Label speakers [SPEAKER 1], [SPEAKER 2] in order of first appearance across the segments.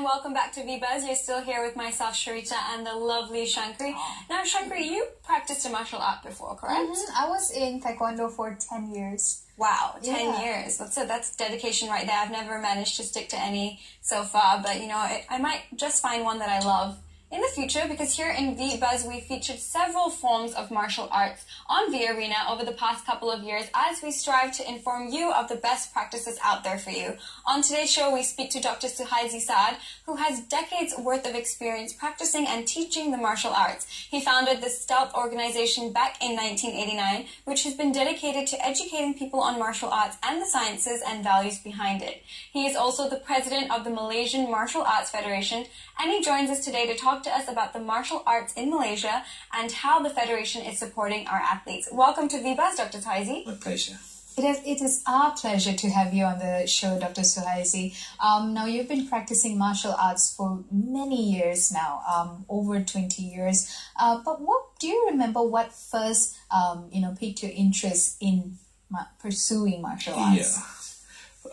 [SPEAKER 1] and welcome back to VBuzz. You're still here with myself, Sharita, and the lovely Shankri. Now, Shankri, you practiced a martial art before, correct?
[SPEAKER 2] Mhm. I was in Taekwondo for 10 years.
[SPEAKER 1] Wow, 10
[SPEAKER 2] Yeah.
[SPEAKER 1] years. That's a, that's dedication right there. I've never managed to stick to any so far, but you know, I, I might just find one that I love in the future because here in VBuzz we featured several forms of martial arts on V Arena over the past couple of years as we strive to inform you of the best practices out there for you. On today's show we speak to Dr. Suhaizi Saad who has decades worth of experience practicing and teaching the martial arts. He founded the Stealth organization back in 1989 which has been dedicated to educating people on martial arts and the sciences and values behind it. He is also the president of the Malaysian Martial Arts Federation and he joins us today to talk to us about the martial arts in Malaysia and how the federation is supporting our athletes. Welcome to VBuzz, Dr. Taizi.
[SPEAKER 3] My pleasure.
[SPEAKER 2] It is, it is our pleasure to have you on the show, Dr. Suhaizi. Um, now, you've been practicing martial arts for many years now, um, over 20 years. Uh, but what do you remember what first, um, you know, piqued your interest in ma- pursuing martial arts?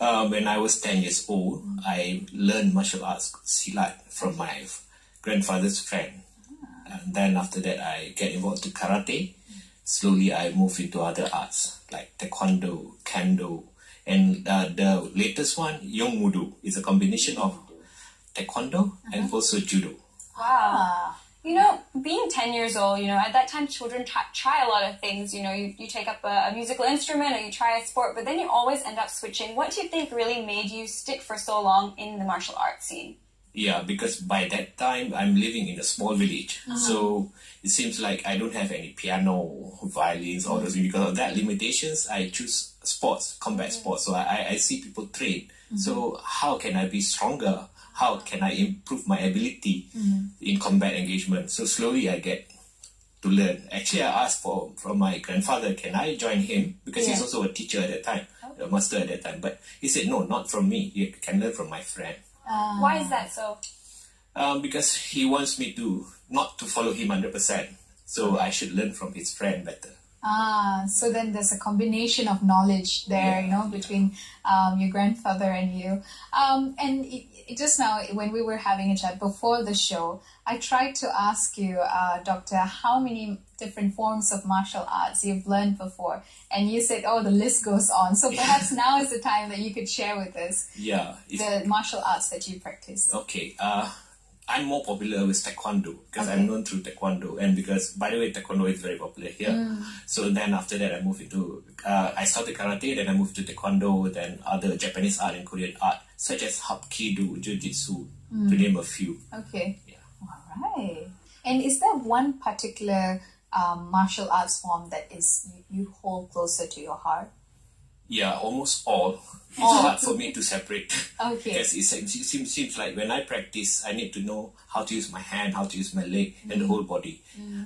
[SPEAKER 3] Yeah. Uh, when I was 10 years old, I learned martial arts silat from my grandfather's friend. Ah. And then after that, I get involved to karate. Slowly, I move into other arts like taekwondo, kendo, and uh, the latest one, Yongmudo, is a combination of taekwondo uh-huh. and also judo.
[SPEAKER 1] Wow. Ah. You know, being 10 years old, you know, at that time children try, try a lot of things. You know, you, you take up a, a musical instrument or you try a sport, but then you always end up switching. What do you think really made you stick for so long in the martial arts scene?
[SPEAKER 3] Yeah, because by that time I'm living in a small village, uh-huh. so it seems like I don't have any piano, violins, all those. Because of that limitations, I choose sports, combat sports. So I, I- see people train. Mm-hmm. So how can I be stronger? How can I improve my ability mm-hmm. in combat engagement? So slowly I get to learn. Actually, I asked for from my grandfather, can I join him? Because he's also a teacher at that time, a oh. master at that time. But he said, no, not from me. You can learn from my friend
[SPEAKER 1] Why is that so?
[SPEAKER 3] um, because he wants me to not to follow him hundred percent. So I should learn from his friend better.
[SPEAKER 2] Ah, so then there's a combination of knowledge there, you know, between um, your grandfather and you. Um, and it, it just now, when we were having a chat before the show, I tried to ask you, uh, Doctor, how many different forms of martial arts you've learned before, and you said, "Oh, the list goes on." So perhaps now is the time that you could share with us
[SPEAKER 3] Yeah. If,
[SPEAKER 2] the martial arts that you practice.
[SPEAKER 3] okay. Uh, I'm more popular with Taekwondo because
[SPEAKER 2] Okay.
[SPEAKER 3] I'm known through Taekwondo, and because by the way, Taekwondo is very popular here. So then after that, I moved into uh, I started karate, then I moved to Taekwondo, then other Japanese art and Korean art such as Hapkido, Jiu-Jitsu, to name a few.
[SPEAKER 2] Okay.
[SPEAKER 3] Yeah.
[SPEAKER 2] All right. And is there one particular um, martial arts form that is you, you hold closer to your heart?
[SPEAKER 3] Yeah, almost all. It's
[SPEAKER 2] All.
[SPEAKER 3] hard for me to separate.
[SPEAKER 2] Okay.
[SPEAKER 3] Because it seems, seems seems like when I practice, I need to know how to use my hand, how to use my leg, and the whole body.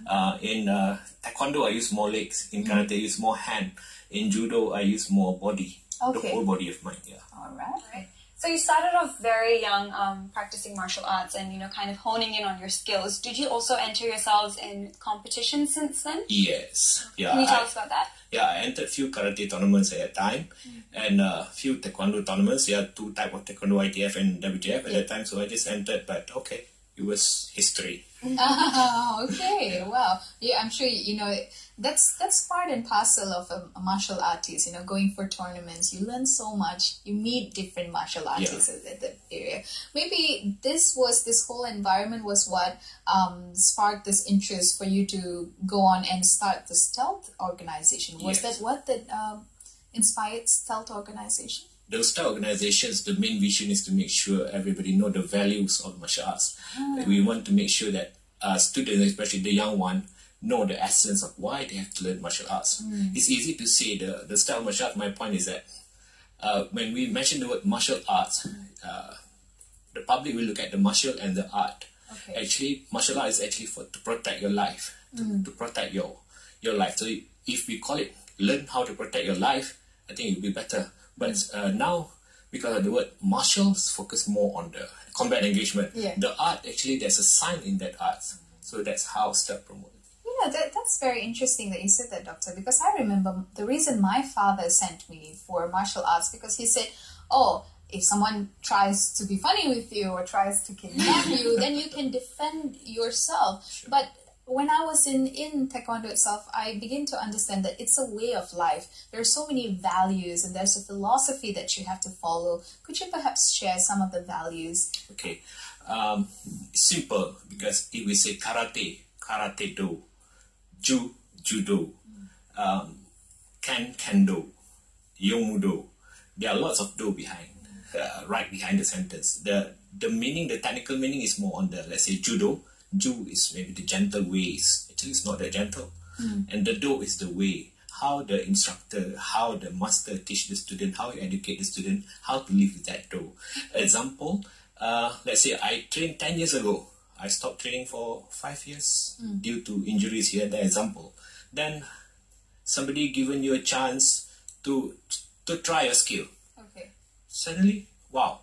[SPEAKER 3] Uh, in uh, Taekwondo, I use more legs. In Karate, I use more hand. In Judo, I use more body.
[SPEAKER 2] Okay.
[SPEAKER 3] The whole body of mine, yeah.
[SPEAKER 2] All right.
[SPEAKER 1] So you started off very young, um, practicing martial arts and you know, kind of honing in on your skills. Did you also enter yourselves in competitions since then?
[SPEAKER 3] Yes. Yeah.
[SPEAKER 1] Can you tell
[SPEAKER 3] I-
[SPEAKER 1] us about that?
[SPEAKER 3] yeah, I entered few karate tournaments at a time, and uh, few taekwondo tournaments. Yeah, two type of taekwondo, ITF and WTF at that time. So I just entered, but okay, it was history.
[SPEAKER 2] Oh, okay. Well, yeah, I'm sure you know that's that's part and parcel of a, a martial artist. You know, going for tournaments, you learn so much. You meet different martial artists at, at the area. Maybe this was this whole environment was what um, sparked this interest for you to go on and start the stealth organization. Was
[SPEAKER 3] Yes.
[SPEAKER 2] that what that um, inspired stealth organization?
[SPEAKER 3] those organizations, the main vision is to make sure everybody know the values of martial arts. Like, we want to make sure that uh, students, especially the young one, know the essence of why they have to learn martial arts. It's easy to say the the style of martial arts. My point is that uh, when we mention the word martial arts, uh, the public will look at the martial and the art.
[SPEAKER 2] Okay.
[SPEAKER 3] Actually, martial art is actually for to protect your life, to, to protect your your life. So if we call it learn how to protect your life, I think it will be better. But uh, now, because of the word martials, focus more on the combat engagement.
[SPEAKER 2] Yeah.
[SPEAKER 3] The art actually there's a sign in that art, so that's how stealth promote.
[SPEAKER 2] Know, that, that's very interesting that you said that, Doctor, because I remember the reason my father sent me for martial arts because he said, oh, if someone tries to be funny with you or tries to kidnap you, then you can defend yourself. But when I was in, in Taekwondo itself, I begin to understand that it's a way of life. There are so many values and there's a philosophy that you have to follow. Could you perhaps share some of the values?
[SPEAKER 3] Okay. Um, simple because if we say karate, karate do, ju, judo, um, ken, kendo, yomudo, there are lots of do behind, uh, right behind the sentence. The the meaning, the technical meaning is more on the let's say judo. Ju is maybe the gentle ways. Actually, it's not that gentle, and the do is the way. How the instructor, how the master teach the student, how you educate the student, how to live with that do. Example, uh, let's say I trained ten years ago. I stopped training for five years due to injuries here and there. Example, then somebody given you a chance to to try a skill
[SPEAKER 2] Okay.
[SPEAKER 3] suddenly wow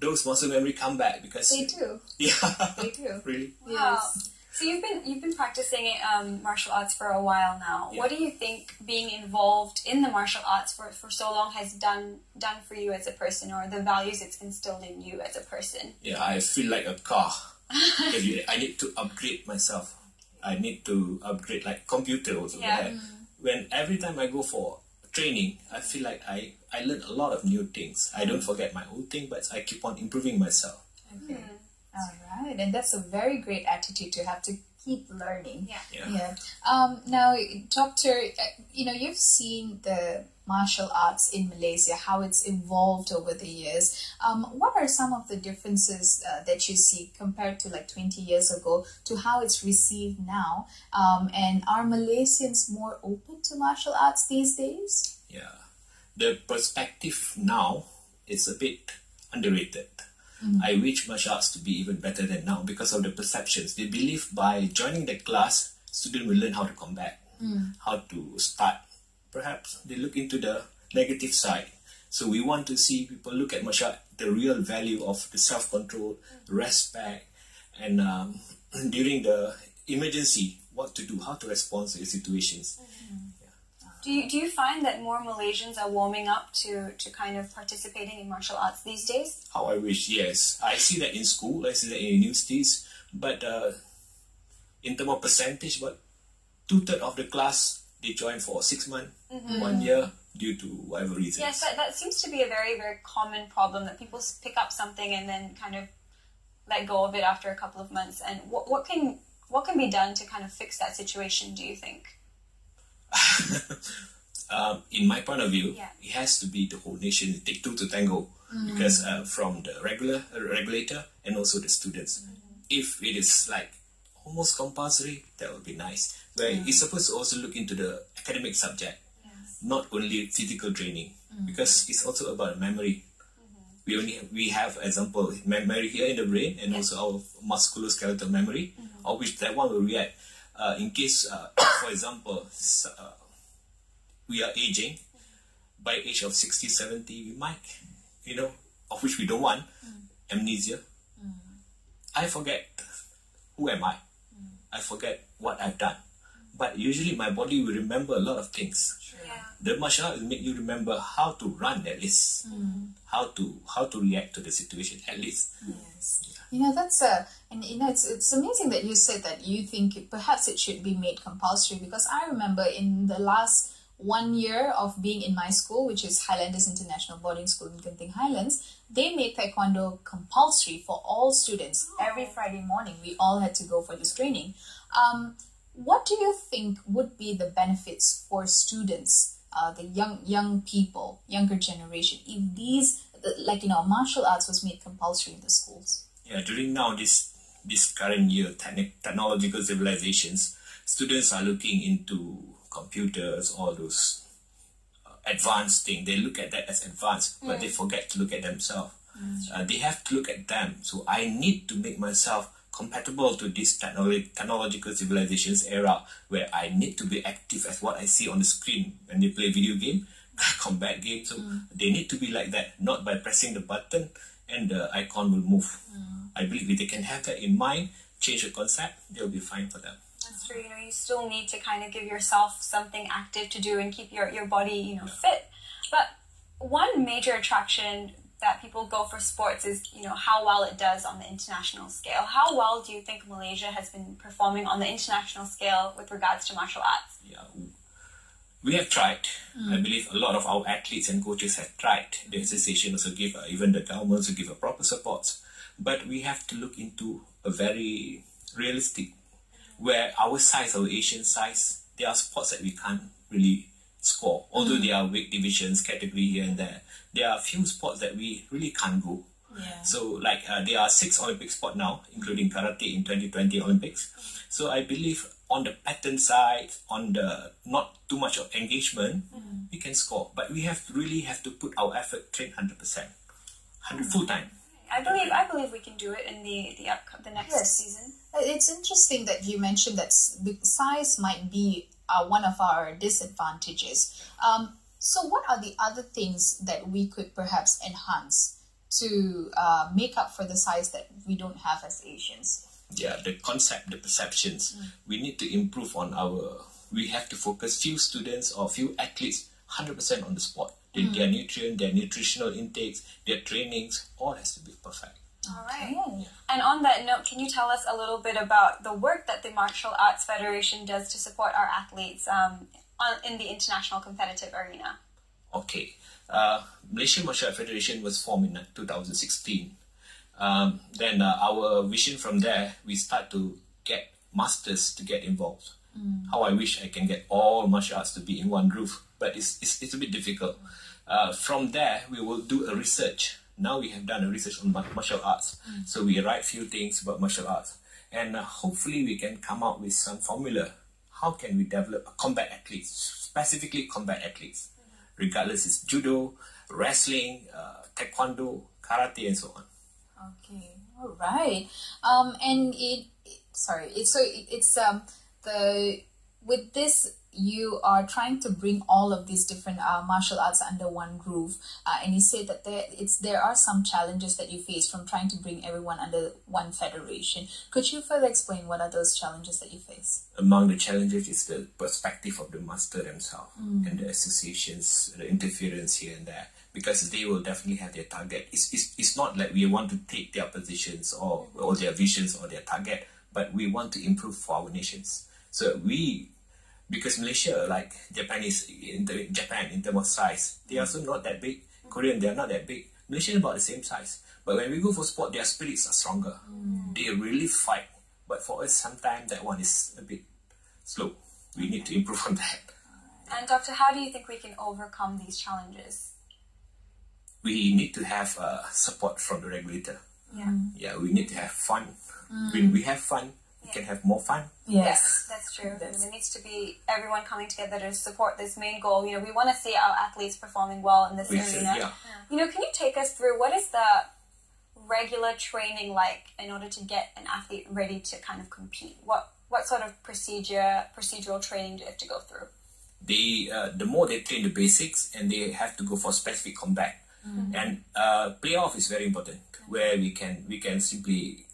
[SPEAKER 3] those muscle memory come back because
[SPEAKER 2] They do.
[SPEAKER 3] yeah
[SPEAKER 2] They do.
[SPEAKER 3] really
[SPEAKER 1] Wow. So you've been you've been practicing um, martial arts for a while now. What do you think being involved in the martial arts for, for so long has done done for you as a person, or the values it's instilled in you as a person?
[SPEAKER 3] yeah i feel like a car Because you- i need to upgrade myself i need to upgrade like computer also
[SPEAKER 1] Yeah.
[SPEAKER 3] Like, when every time i go for training i feel like i i learn a lot of new things i don't forget my old thing but i keep on improving myself
[SPEAKER 2] Okay. All right. And that's a very great attitude to have to keep learning.
[SPEAKER 1] Yeah.
[SPEAKER 3] yeah,
[SPEAKER 2] Yeah. Um, now, Doctor, uh, you know, you've seen the martial arts in Malaysia, how it's evolved over the years. Um, what are some of the differences uh, that you see compared to like 20 years ago to how it's received now? Um, and are Malaysians more open to martial arts these days?
[SPEAKER 3] yeah the perspective now is a bit underrated I wish martial arts to be even better than now because of the perceptions. They believe by joining the class, student will learn how to combat, how to start. Perhaps they look into the negative side. So we want to see people look at martial art, the real value of the self-control, respect, and um, during the emergency, what to do, how to respond to the situations.
[SPEAKER 1] Do you, do you find that more Malaysians are warming up to, to kind of participating in martial arts these days?
[SPEAKER 3] How I wish, yes. I see that in school, I see that in universities, but uh, in terms of percentage, but two thirds of the class they join for six months, one year, due to whatever reason.
[SPEAKER 1] Yes, that, that seems to be a very, very common problem that people pick up something and then kind of let go of it after a couple of months. And what, what can what can be done to kind of fix that situation, do you think?
[SPEAKER 3] um, in my point of view,
[SPEAKER 1] Yeah.
[SPEAKER 3] it has to be the whole nation take two to tango, because uh, from the regular uh, regulator and also the students. If it is like almost compulsory, that would be nice. Where it's supposed to also look into the academic subject, not only physical training, because it's also about memory. We only we have example memory here in the brain and also our musculoskeletal memory, of which that one will react. Uh, in case, uh, for example, uh, we are aging by age of 60 70 we might you know of which we don't want amnesia. I forget who am i. I forget what i've done but usually my body will remember a lot of things.
[SPEAKER 1] Yeah.
[SPEAKER 3] the martial art will make you remember how to run at least. How to how to react to the situation at least.
[SPEAKER 2] Yes, You know, that's a, and you know, it's it's amazing that you said that you think it- perhaps it should be made compulsory because I remember in the last one year of being in my school, which is Highlanders International Boarding School in Genting Highlands, they made Taekwondo compulsory for all students. Every Friday morning, we all had to go for this training. Um, what do you think would be the benefits for students, uh, the young young people, younger generation, if these, like you know, martial arts was made compulsory in the schools?
[SPEAKER 3] yeah during now this this current year technological civilizations students are looking into computers all those uh, advanced thing. They look at that as advanced but they forget to look at themselves. Uh, they have to look at them. So i need to make myself compatible to this technolo- technological civilizations era where i need to be active as what i see on the screen when they play video game combat game. So hmm. they need to be like that not by pressing the button and the icon will move. Hmm. I believe if they can have that in mind change the concept they'll be fine for them.
[SPEAKER 1] That's true. You know, you still need to kind of give yourself something active to do and keep your, your body, you know, fit. But one major attraction that people go for sports is, you know, how well it does on the international scale. How well do you think Malaysia has been performing on the international scale with regards to martial arts?
[SPEAKER 3] Yeah, we have tried. I believe a lot of our athletes and coaches have tried. The association also give, uh, even the government also give a proper support. But we have to look into a very realistic, where our size, our Asian size, there are sports that we can't really score. Although mm. there are weight divisions, category here and there, there are a few sports that we really can't go.
[SPEAKER 2] Yeah.
[SPEAKER 3] So, like, uh, there are six Olympic sport now, including karate in 2020 Olympics. So, I believe on the pattern side, on the not too much of engagement, mm. we can score. But we have really have to put our effort, train hundred percent, hundred full mm. time.
[SPEAKER 1] I believe I believe we can do it in the the up, the next
[SPEAKER 2] Yes.
[SPEAKER 1] season.
[SPEAKER 2] Uh, It's interesting that you mentioned that size might be uh, one of our disadvantages. Um, so, what are the other things that we could perhaps enhance to uh, make up for the size that we don't have as Asians?
[SPEAKER 3] Yeah, the concept, the perceptions. We need to improve on our. We have to focus few students or few athletes hundred percent on the sport. Their, their nutrient, their nutritional intakes, their trainings, all has to be perfect.
[SPEAKER 1] All right.
[SPEAKER 2] Okay.
[SPEAKER 1] And on that note, can you tell us a little bit about the work that the Martial Arts Federation does to support our athletes um, on, in the international competitive arena?
[SPEAKER 3] Okay. Uh, Malaysian Martial Arts Federation was formed in uh, 2016. Um, then uh, our vision from there, we start to get masters to get involved. How I wish I can get all martial arts to be in one roof, but it's, it's, it's a bit difficult. Uh, from there, we will do a research. Now we have done a research on martial arts, so we write few things about martial arts, and uh, hopefully we can come out with some formula. How can we develop combat athletes, specifically combat athletes? regardless it's judo, wrestling, uh, taekwondo, karate, and so on.
[SPEAKER 2] Okay, all right. Um, and it, it- sorry, it's so it, it's um the with this you are trying to bring all of these different uh, martial arts under one roof, uh, and you say that there it's there are some challenges that you face from trying to bring everyone under one federation. Could you further explain what are those challenges that you face?
[SPEAKER 3] Among the challenges is the perspective of the master themselves and the associations, the interference here and there, because they will definitely have their target. It's, it's, it's not like we want to take their positions or, or their visions or their target, but we want to improve for our nations. So we because Malaysia, like Japanese in the, Japan in terms of size, they are also not that big. Korean, they are not that big. Malaysian about the same size. But when we go for sport, their spirits are stronger. They really fight. But for us, sometimes that one is a bit slow. We need to improve on that.
[SPEAKER 1] And Doctor, how do you think we can overcome these challenges?
[SPEAKER 3] We need to have uh, support from the regulator.
[SPEAKER 1] Yeah.
[SPEAKER 3] Yeah, we need to have fun. When we have fun, we can have more fun.
[SPEAKER 1] Yes, that's true.
[SPEAKER 2] That's-
[SPEAKER 1] There needs to be everyone coming together to support this main goal. You know, we want to see our athletes performing well in this
[SPEAKER 3] We should,
[SPEAKER 1] arena.
[SPEAKER 3] yeah.
[SPEAKER 1] You know, can you take us through what is the regular training like in order to get an athlete ready to kind of compete? What what sort of procedure procedural training do you have to go through?
[SPEAKER 3] they uh, the more they train the basics and they have to go for specific combat and uh, playoff is very important where we can we can simply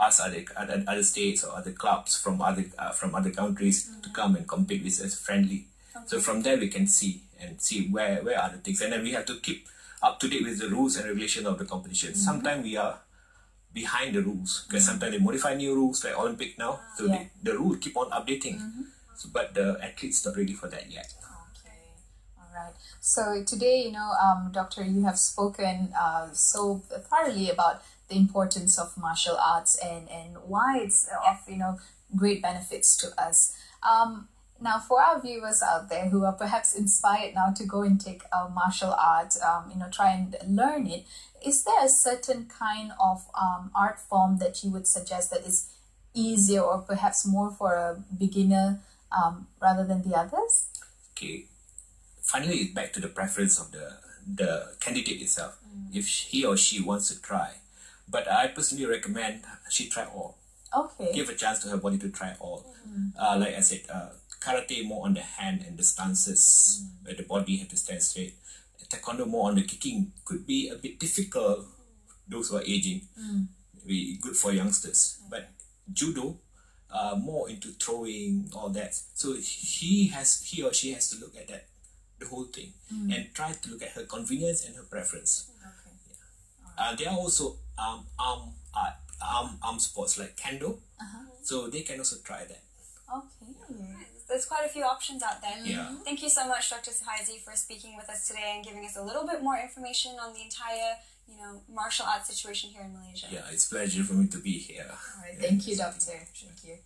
[SPEAKER 3] ask other other, other states or other clubs from other uh, from other countries to come and compete with us friendly. So from there we can see and see where where are the things. And then we have to keep up to date with the rules and regulation of the competition. Sometimes we are behind the rules. Because sometimes they modify new rules like olympic now. So
[SPEAKER 2] Yeah.
[SPEAKER 3] the, the rule keep on updating. So, but the athletes not ready for that yet.
[SPEAKER 2] Okay, all right. So today, you know, um, Doctor, you have spoken uh, so thoroughly about the importance of martial arts and and why it's of you know great benefits to us. Um, now, for our viewers out there who are perhaps inspired now to go and take a martial art, um, you know, try and learn it, is there a certain kind of um, art form that you would suggest that is easier or perhaps more for a beginner um, rather than the others?
[SPEAKER 3] okay finally it's back to the preference of the the candidate itself if he or she wants to try but i personally recommend she try all.
[SPEAKER 2] Okay.
[SPEAKER 3] give a chance to her body to try all. Uh, like i said uh, karate more on the hand and the stances where the body have to stand straight. Taekwondo more on the kicking could be a bit difficult. Those who are aging be good for youngsters. But judo uh, more into throwing all that. So he has he or she has to look at that the whole thing and try to look at her convenience and her preference uh, there are also um, arm, art, arm, arm sports like kendo. So they can also try that.
[SPEAKER 2] Okay.
[SPEAKER 1] There's quite a few options out there.
[SPEAKER 3] Yeah.
[SPEAKER 1] Thank you so much, Dr. Suhaizi, for speaking with us today and giving us a little bit more information on the entire, you know, martial arts situation here in Malaysia.
[SPEAKER 3] Yeah, it's a pleasure for me to be here.
[SPEAKER 2] All right. Thank you, doctor. Thank you.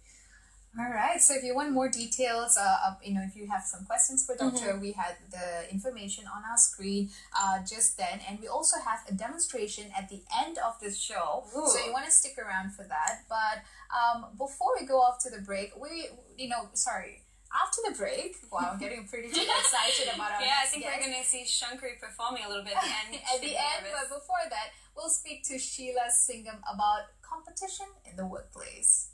[SPEAKER 2] All right. So if you want more details, uh, you know, if you have some questions for doctor, we had the information on our screen uh, just then, and we also have a demonstration at the end of this show. So you want to stick around for that. But um, before we go off to the break, we, you know, sorry. After the break, wow, I'm getting pretty excited about our
[SPEAKER 1] Yeah, I think
[SPEAKER 2] guest.
[SPEAKER 1] we're going to see Shankari performing a little bit at the end.
[SPEAKER 2] at the end, but before that, we'll speak to Sheila Singham about competition in the workplace.